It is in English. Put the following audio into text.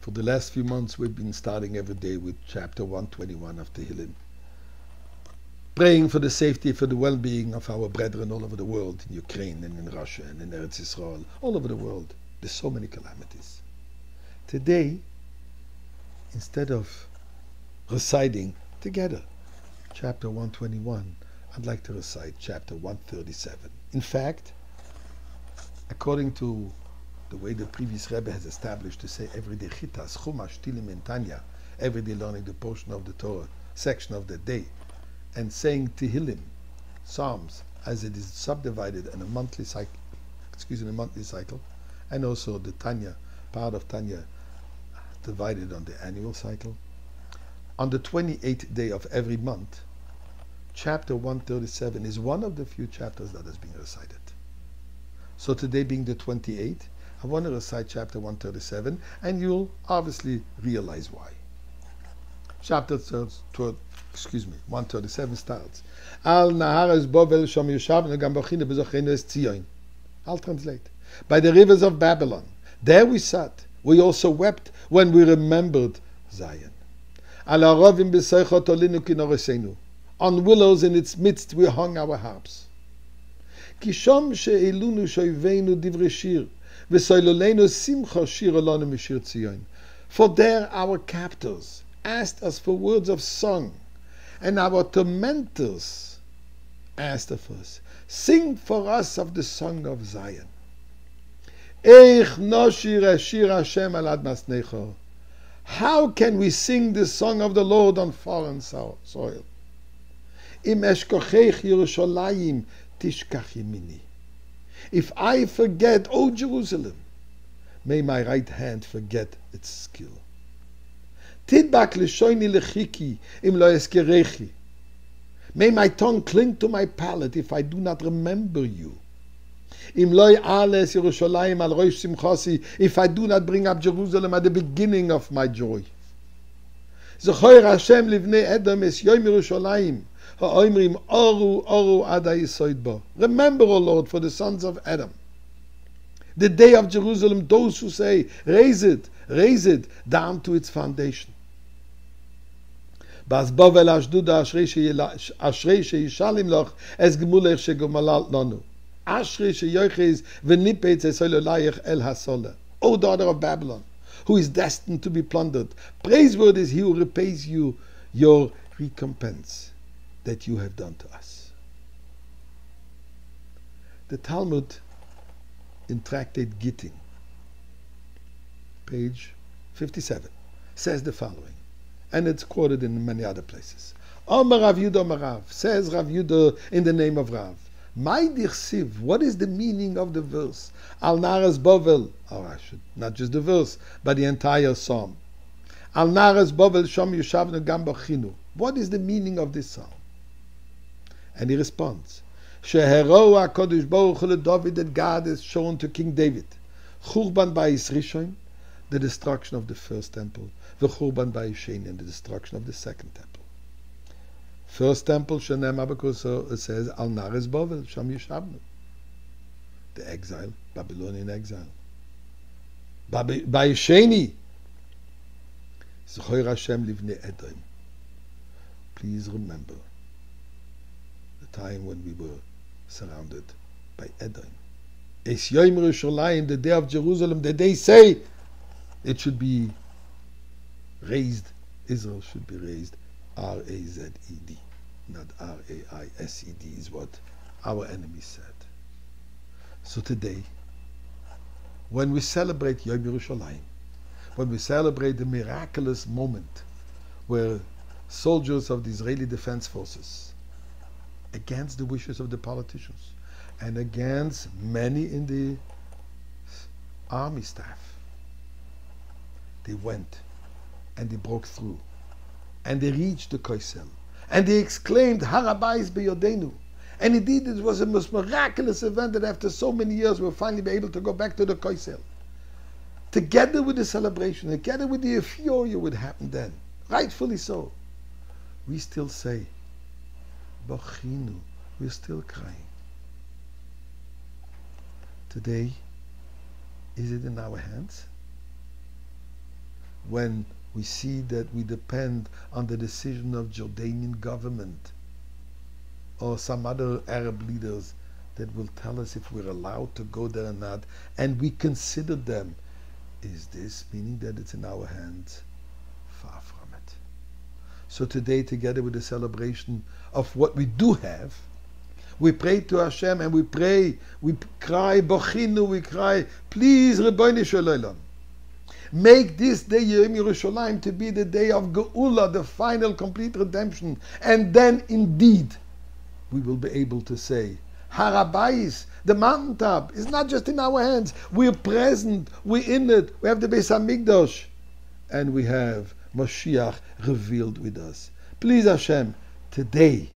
For the last few months, we've been starting every day with chapter 121 of Tehillim, praying for the safety, for the well-being of our brethren all over the world, in Ukraine and in Russia and in Eretz Israel, all over the world. There's so many calamities. Today, instead of reciting together chapter 121, I'd like to recite chapter 137. In fact, according to the way the previous Rebbe has established to say every day chitas, chumash, tilim, and tanya, every day learning the portion of the Torah, section of the day, and saying Tehillim, Psalms, as it is subdivided in a monthly cycle, excuse me, a monthly cycle, and also the Tanya, part of Tanya, divided on the annual cycle. On the 28th day of every month, chapter 137 is one of the few chapters that has been recited. So today being the 28th, I want to recite chapter 137, and you'll obviously realize why. Chapter 12, excuse me, 137 starts. Al bovel shom es. I'll translate. By the rivers of Babylon, there we sat. We also wept when we remembered Zion. Al olinu. On willows in its midst we hung our harps. She'elunu For there our captors asked us for words of song, and our tormentors asked of us, Sing for us of the song of Zion. How can we sing the song of the Lord on foreign soil? If I forget, O Jerusalem, may my right hand forget its skill. Tidbak lishoini lechiki im lo eskerechi. May my tongue cling to my palate if I do not remember you. Im loy ales Yerushalayim al roish simchasi, if I do not bring up Jerusalem at the beginning of my joy. Zechoyer Hashem livnei Edom es yoim Yerushalayim, Remember, O Lord, for the sons of Edom. The day of Jerusalem, those who say, raise it, raise it down to its foundation. O daughter of Babylon, who is destined to be plundered, praiseworthy is he who repays you your recompense that you have done to us. The Talmud in Tractate Gittin, page 57, says the following, and it's quoted in many other places. Omar Rav Yudah Rav, says Rav Yudah in the name of Rav. My dirsiv, what is the meaning of the verse? Al Naras Bovel, or I should, not just the verse, but the entire psalm. Al Naras Bovel Shom Yushavnu Gam. What is the meaning of this psalm? And he responds, Shehero HaKadosh Baruch Hu David that God has shown to King David. Churban Bayis Rishon, the destruction of the first temple. The Churban Bayis Sheni, and the destruction of the second temple. First temple, Shenem it says, Al Nares Bovel, Sham Yishavnu. The exile, Babylonian exile. Bayis Sheni, Zechoyer Hashem Livnei Edom. Please remember the time when we were surrounded by Edom. Es Yom Yerushalayim, the day of Jerusalem, the day say it should be raised, Israel should be raised, R-A-Z-E-D, not R-A-I-S-E-D is what our enemy said. So today, when we celebrate Yom Yerushalayim, when we celebrate the miraculous moment where soldiers of the Israeli Defense Forces, against the wishes of the politicians and against many in the army staff, they went and they broke through and they reached the Koisel and they exclaimed, Harabais beyodenu. And indeed, it was a most miraculous event that after so many years, we'll finally be able to go back to the Koisel. Together with the celebration, together with the euphoria would happen then, rightfully so, we still say, Bachinu, we're still crying. Today, is it in our hands? when we see that we depend on the decision of Jordanian government or some other Arab leaders that will tell us if we're allowed to go there or not, and we consider them. Is this meaning that it's in our hands? Far from. So today, together with the celebration of what we do have, we pray to Hashem and we pray, we cry, Bochinu, we cry, please, Rebbeinu Shalom. Make this day Yom Yerushalayim to be the day of Geula, the final complete redemption. And then indeed, we will be able to say, Harabais, the mountaintop, is not just in our hands. We're present, we're in it. We have the Beis Hamikdash, and we have Moshiach revealed with us. Please Hashem, today